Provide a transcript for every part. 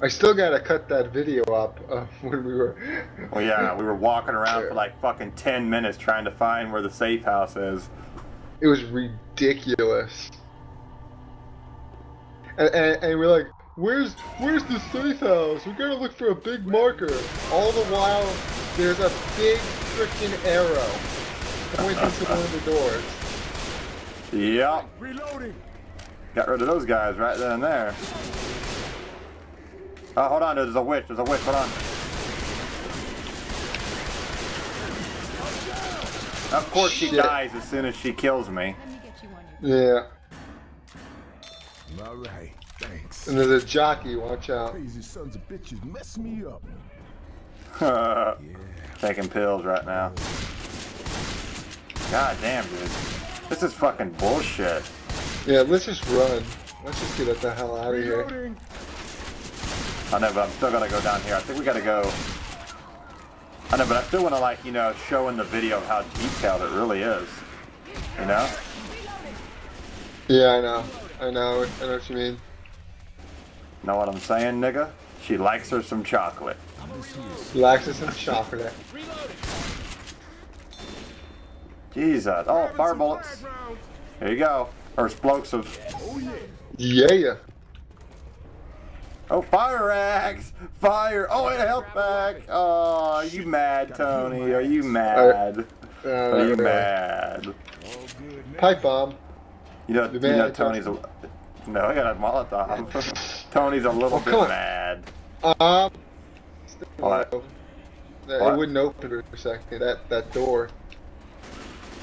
I still gotta cut that video up uh, when we were. Well, yeah, we were walking around for like fucking 10 minutes trying to find where the safe house is. It was ridiculous. And, and, and we're like, where's where's the safe house? We gotta look for a big marker. All the while, there's a big freaking arrow pointing to one of the doors. Yep. Reloading. Got rid of those guys right then and there. Oh, hold on, there's a witch, there's a witch, hold on. Of course she Shit. dies as soon as she kills me. Let me get you on your Yeah. All right. Thanks. And there's a jockey. Watch out. Crazy sons of bitches mess me up. Taking pills right now. God damn, dude. This is fucking bullshit. Yeah, let's just run. Let's just get the hell out of here. I know, but I'm still gonna go down here. I think we gotta go. I know, but I still wanna like, you know, show in the video how detailed it really is. You know? Yeah, I know. I know. I know what you mean. Know what I'm saying, nigga? She likes her some chocolate. Laxus and chocolate. Jesus. Oh, fire bullets. Here you go. Or explosives. Yeah. Oh, fire axe! Fire! Oh, and a health pack! Oh, are you mad, Tony? Are you mad? Uh, Are you mad? Pipe bomb. You know, The you know Tony's a... No, I got a Molotov. Tony's a little Oh, bit on. mad. Um. What? That- What? It wouldn't open for a second. That that door.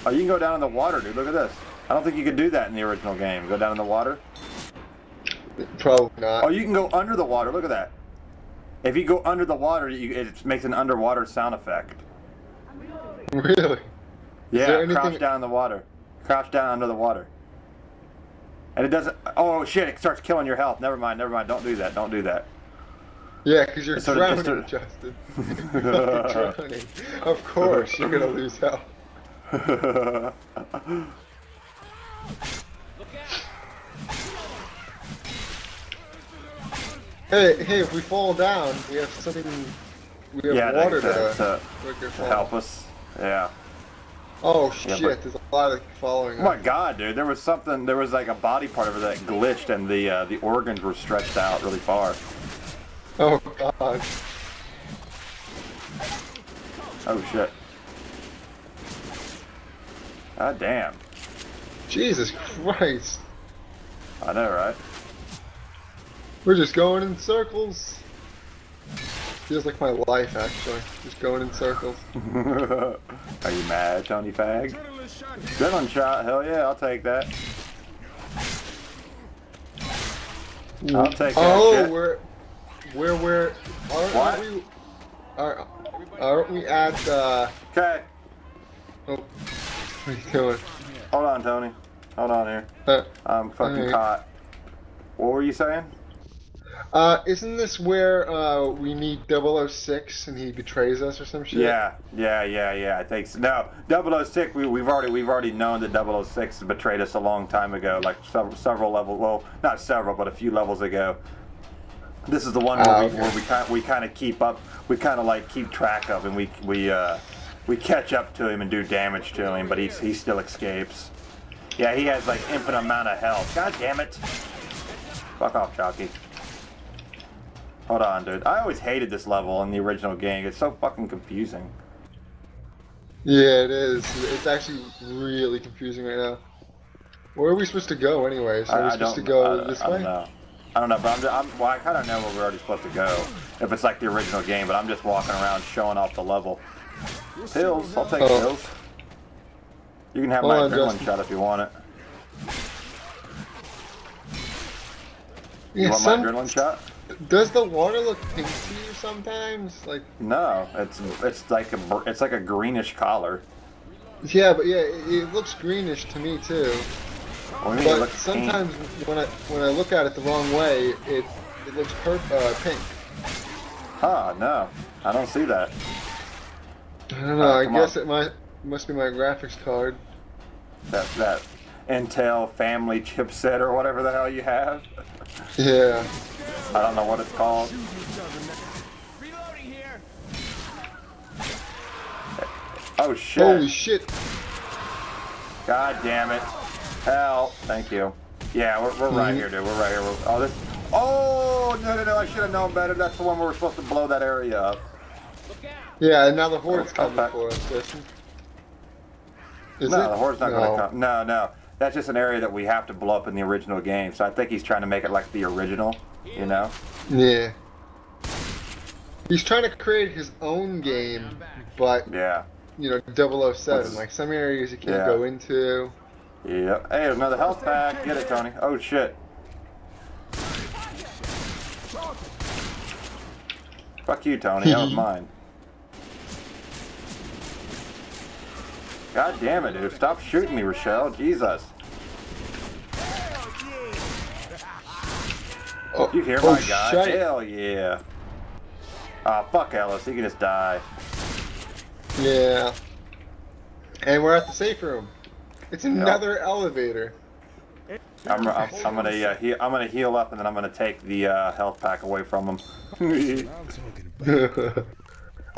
Oh, you can go down in the water, dude. Look at this. I don't think you could do that in the original game. Go down in the water. Probably not. Oh, you can go under the water. Look at that. If you go under the water, you, it makes an underwater sound effect. Really? Yeah, crouch down in the water. Crouch down under the water. And it doesn't. Oh shit! It starts killing your health. Never mind. Never mind. Don't do that. Don't do that. Yeah, because you're drowning, just- Justin. You're drowning. Of course, you're gonna lose health. Hey, hey! If we fall down, we have something. We have yeah, water to, to, to, to help us. Yeah. Oh Yeah, shit! but- There's a lot of following. Oh my god, dude! There was something. There was like a body part of it that glitched, and the uh, the organs were stretched out really far. Oh god! Oh shit! God damn! Jesus Christ! I know, right? We're just going in circles. Feels like my life, actually. Just going in circles. Are you mad, Tony Fag? Adrenaline shot. Shot, hell yeah, I'll take that. I'll take that Oh, shit. we're, we're, we're, aren't we, are, aren't we at, uh, Okay, oh, what are you doing? hold on, Tony. Hold on here. Uh, I'm fucking Alright. caught. What were you saying? Uh, isn't this where, uh, we meet 006 and he betrays us or some shit? Yeah, yeah, yeah, yeah. I think so. No, 006. We, we've already we've already known that 006 betrayed us a long time ago, like several several levels. Well, not several, but a few levels ago. This is the one where Ah, we okay. where we kind we kind of keep up. We kind of like keep track of, and we we uh we catch up to him and do damage to him, but he he still escapes. Yeah, he has like infinite amount of health. God damn it! Fuck off, Chalky. Hold on, dude. I always hated this level in the original game. It's so fucking confusing. Yeah, it is. It's actually really confusing right now. Where are we supposed to go anyways? Are we supposed to go I, this I way? don't know. I don't know, but I'm, just, I'm well, I kind of know where we're already supposed to go. If it's like the original game, but I'm just walking around showing off the level. Pills, I'll take Oh. pills. You can have Hold my on, adrenaline Justin. shot if you want it. You Yeah, want some- my adrenaline shot? Does the water look pink to you sometimes? Like, No, it's it's like a it's like a greenish color. yeah, but yeah, it, it looks greenish to me too. What do you mean it But looks pink? sometimes when I when I look at it the wrong way, it it looks per- uh, pink. Huh? No, I don't see that. I don't know. Oh, I guess on. it might must be my graphics card. That that Intel family chipset or whatever the hell you have. Yeah. I don't know what it's called. Oh shit! Holy shit! God damn it! Hell, thank you. Yeah, we're, we're right Mhm. here, dude. We're right here. We're, oh, this. Oh no no no! I should have known better. That's the one where we're supposed to blow that area up. Yeah, and now the horde's Oh, coming back. for us, Jason. Is no, it? the horde's not no. gonna come. No, no. That's just an area that we have to blow up in the original game. So I think he's trying to make it like the original. You know? Yeah. He's trying to create his own game, but Yeah. you know, 007. What's- Like some areas you can't Yeah. go into. Yep. Hey, another health pack. Get it, Tony. Oh shit. Fuck you, Tony. That was mine. God damn it, dude. Stop shooting me, Rochelle. Jesus. Oh, You hear oh, my guy? shite. Hell yeah. Ah, fuck Ellis. He can just die. Yeah. And we're at the safe room. It's another elevator. I'm, I'm, I'm gonna uh, he, I'm gonna heal up and then I'm gonna take the uh, health pack away from him. I'm.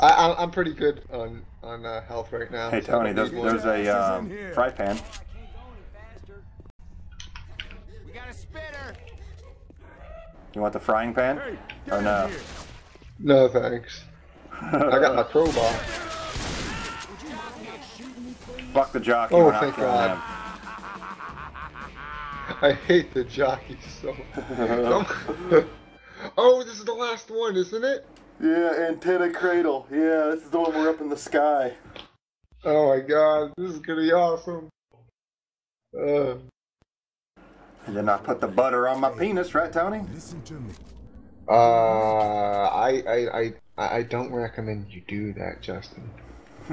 I, I'm- I'm pretty good on on uh, health right now. hey so Tony, there's, there's a um, fry pan. Can't go any faster. We got a spitter. You want the frying pan? Hey, Or no? No thanks. I got my crowbar. Fuck the jockey. Oh, we're thank God. him. I hate the jockey so much. oh, this is the last one, isn't it? Yeah, antenna cradle. Yeah, this is the one we're up in the sky. Oh my god, this is gonna be awesome. Uh, And then I put the butter on my penis, right, Tony? Listen to me. uh, I, I, I, I I don't recommend you do that, Justin.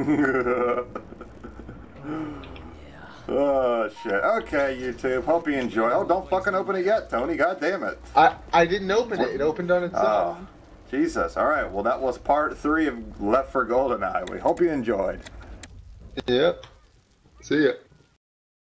oh shit. Okay, YouTube. Hope you enjoy. Oh, don't fucking open it yet, Tony. God damn it. I, I didn't open it. It opened on its Oh, own. Jesus. All right. Well, that was part three of Left 4 Goldeneye. We hope you enjoyed. Yep. See ya.